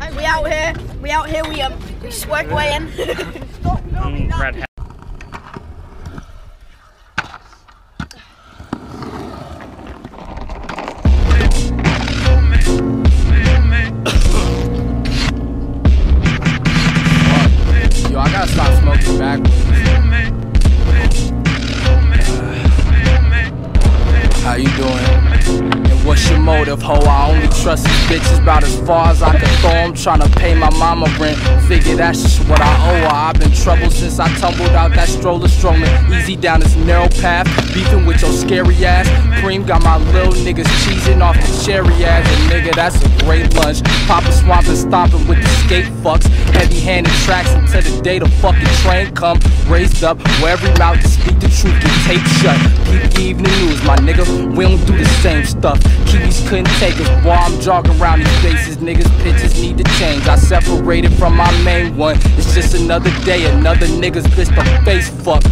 Hey, we out here. We out here. We um we swerve way in. Mm, red hat. Yo, I gotta stop smoking backwards. Motive, ho? I only trust these bitches about as far as I can throw throw 'em. Tryna pay my mama rent. Figure that's just what I owe her. I've been troubled since I tumbled out that stroller strolling easy down this narrow path. Beefing with your scary ass. Cream got my little niggas cheesing off the cherry ass. And nigga, that's a great lunch. Papa Swamp is stomping with the skate fucks. Heavy handed tracks until the day the fucking train come. Raised up where every mouth to speak the truth get taped shut. The evening news, my nigga. We don't same stuff. Kiwis couldn't take us, boy. I'm jogging around these bases. Niggas pitches need to change. I separated from my main one. It's just another day, another nigga's bitch the face fuck.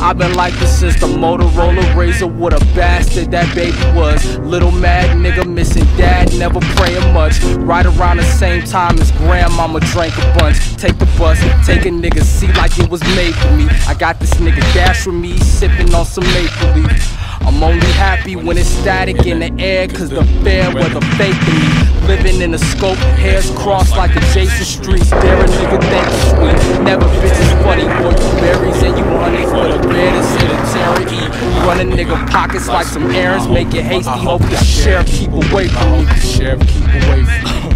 I've been like this since the Motorola Razor. What a bastard that baby was. Little mad nigga missing dad, never praying much. Right around the same time as grandmama drank a bunch. Take the bus, take a nigga seat like it was made for me. I got this nigga dash with me, sipping on some maple leaf. I'm only happy when it's static in the air, cause the fair were the fake faking me. Living in a scope, hairs crossed like adjacent streets. Dare a nigga think it's sweet. Never bitches funny. You berries and you honey for the the terror eat. Run a nigga pockets like some errands, make it hasty. Hope the sheriff keep away from me. Sheriff keep away from me.